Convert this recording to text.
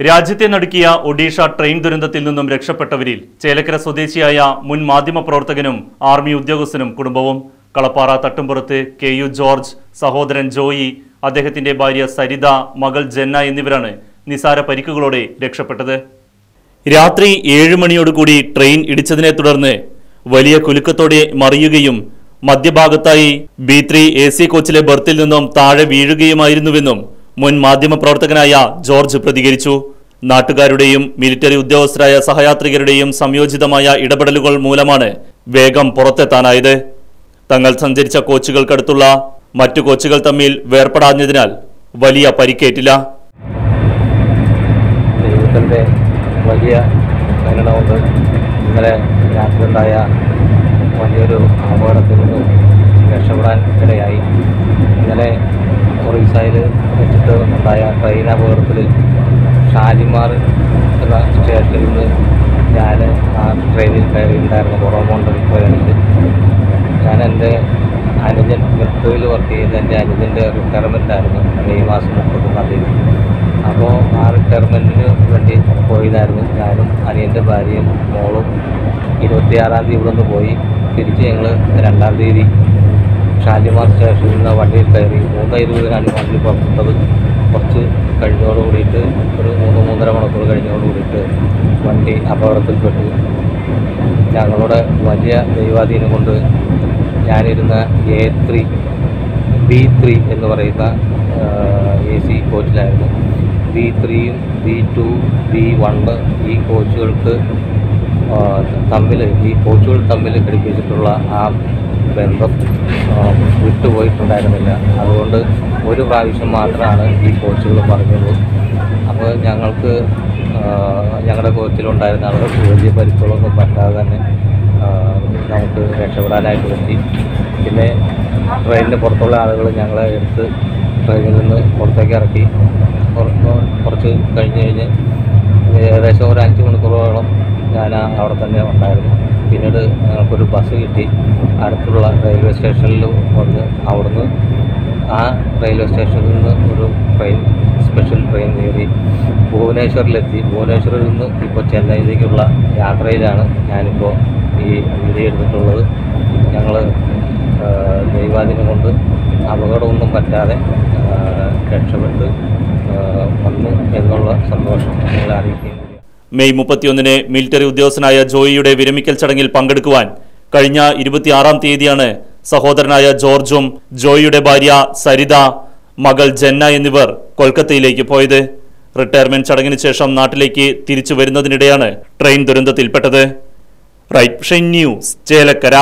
രാജ്യത്തെ നടുക്കിയ ഒഡീഷ ട്രെയിൻ ദുരന്തത്തിൽ നിന്നും രക്ഷപ്പെട്ടവരിൽ ചേലക്കര സ്വദേശിയായ മുൻ മാധ്യമപ്രവർത്തകനും ആർമി ഉദ്യോഗസ്ഥനും കുടുംബവും. കളപ്പാറ തട്ടുംപുറത്ത് കെ യു ജോർജ് സഹോദരൻ ജോയി അദ്ദേഹത്തിന്റെ ഭാര്യ സരിത മകൾ ജന്ന എന്നിവരാണ് നിസാര പരിക്കുകളോടെ രക്ഷപ്പെട്ടത്. രാത്രി ഏഴ് മണിയോടുകൂടി ട്രെയിൻ ഇടിച്ചതിനെ തുടർന്ന് വലിയ കുലുക്കത്തോടെ മറിയുകയും മധ്യഭാഗത്തായി ബി ത്രീ എ സി കോച്ചിലെ ബർത്തിൽ നിന്നും താഴെ വീഴുകയുമായിരുന്നുവെന്നും മുൻ മാധ്യമപ്രവർത്തകനായ ജോർജ് പ്രതികരിച്ചു. നാട്ടുകാരുടെയും മിലിറ്ററി ഉദ്യോഗസ്ഥരായ സഹയാത്രികരുടെയും സംയോജിതമായ ഇടപെടലുകൾ മൂലമാണ് വേഗം പുറത്തെത്താനായത്. തങ്ങൾ സഞ്ചരിച്ച കോച്ചുകൾക്കടുത്തുള്ള മറ്റു കോച്ചുകൾ തമ്മിൽ വേർപെടാഞ്ഞതിനാൽ വലിയ പരിക്കേറ്റില്ല. ദൈവത്തിന്റെ വലിയ കരുണ കൊണ്ട് ഇന്നലെ രാത്രിയുണ്ടായ വലിയൊരു അപകടത്തിൽ നിന്ന് അപകടത്തിൽ ഷാലിമാർ എന്ന സ്റ്റേഷനിൽ നിന്ന് ഞാൻ ആ ട്രെയിനിൽ കയറിയിട്ടുണ്ടായിരുന്നു കൊണ്ട് ട്രെയിനിൽ ഞാൻ എന്റെ അനുജൻ മെട്രോയിൽ വർക്ക് ചെയ്യുന്ന എന്റെ അനുജന്റെ റിട്ടയർമെന്റ് ആയിരുന്നു മെയ് മാസം മുപ്പത്തൊന്നാം തീയതി. അപ്പോൾ ആ റിട്ടയർമെന്റിന് വേണ്ടി പോയതായിരുന്നു ഞാനും അനിയന്റെ ഭാര്യയും മോളും. ഇരുപത്തിയാറാം തീയതി ഇവിടെ നിന്ന് പോയി. തിരിച്ച് ഞങ്ങൾ രണ്ടാം തീയതി ഷാലിമാർ സ്റ്റേഷനിൽ നിന്ന് വണ്ടിയിൽ കയറി മൂന്ന് ഇരുപതിനാണ് വണ്ടി പുറപ്പെട്ടത്. കുറച്ച് കഴിഞ്ഞോട് കൂടിയിട്ട് ഒരു മൂന്ന് മൂന്നര മണിക്കൂർ കഴിഞ്ഞതോട് കൂടിയിട്ട് വണ്ടി അപകടത്തിൽപ്പെട്ടു. ഞങ്ങളുടെ വലിയ ദൈവാധീനം കൊണ്ട് ഞാനിരുന്ന എ ത്രീ ബി ത്രീ എന്ന് പറയുന്ന എ സി കോച്ചിലായിരുന്നു. ബി ത്രീയും ബി ടു ബി വണ് ഈ കോച്ചുകൾക്ക് തമ്മിൽ ഈ കോച്ചുകൾ തമ്മിൽ ഘടിപ്പിച്ചിട്ടുള്ള ആ ബന്ധം വിട്ടുപോയിട്ടുണ്ടായിരുന്നില്ല. അതുകൊണ്ട് ഒരു പ്രാവശ്യം മാത്രമാണ് ഈ കോച്ചുകൾ പറഞ്ഞത്. അപ്പോൾ ഞങ്ങൾക്ക് ഞങ്ങളുടെ കോച്ചിലുണ്ടായിരുന്ന ആളുകൾക്ക് വലിയ പരിക്കുകളൊന്നും പറ്റാതെ തന്നെ നമുക്ക് രക്ഷപ്പെടാനായിട്ട് പറ്റി പിന്നെ ട്രെയിനിന്റെ പുറത്തുള്ള ആളുകൾ ഞങ്ങളെ എടുത്ത് ട്രെയിനിൽ നിന്ന് പുറത്തേക്ക് ഇറക്കി. കുറച്ച് കഴിഞ്ഞ് കഴിഞ്ഞ് ഏകദേശം ഒരു അഞ്ച് മണിക്കൂറോളം ഞാൻ അവിടെ തന്നെ ഉണ്ടായിരുന്നു. പിന്നീട് ഞങ്ങൾക്കൊരു ബസ് കിട്ടി. അടുത്തുള്ള റെയിൽവേ സ്റ്റേഷനിൽ വന്ന് അവിടുന്ന് ആ റെയിൽവേ സ്റ്റേഷനിൽ നിന്ന് ഒരു ട്രെയിൻ സ്പെഷ്യൽ ട്രെയിൻ കയറി ഭുവനേശ്വറിലെത്തി. ഭുവനേശ്വറിൽ നിന്ന് ഇപ്പോൾ ചെന്നൈയിലേക്കുള്ള യാത്രയിലാണ് ഞാനിപ്പോൾ ഈ വീഡിയോ എടുത്തിട്ടുള്ളത്. ഞങ്ങൾ ദൈവാധീനം കൊണ്ട് അപകടമൊന്നും പറ്റാതെ രക്ഷപ്പെട്ട് വന്നു എന്നുള്ള സന്തോഷം. മെയ് മുപ്പത്തിയൊന്നിന് മിലിറ്ററി ഉദ്യോഗസ്ഥനായ ജോയിയുടെ വിരമിക്കൽ ചടങ്ങിൽ പങ്കെടുക്കുവാൻ കഴിഞ്ഞ ഇരുപത്തിയാറാം തീയതിയാണ് സഹോദരനായ ജോർജും ജോയിയുടെ ഭാര്യ സരിത മകൾ ജന്ന എന്നിവർ കൊൽക്കത്തയിലേക്ക് പോയത്. റിട്ടയർമെന്റ് ചടങ്ങിന് ശേഷം നാട്ടിലേക്ക് തിരിച്ചു വരുന്നതിനിടെയാണ് ട്രെയിൻ ദുരന്തത്തിൽപ്പെട്ടത്. Right news Chelakkara.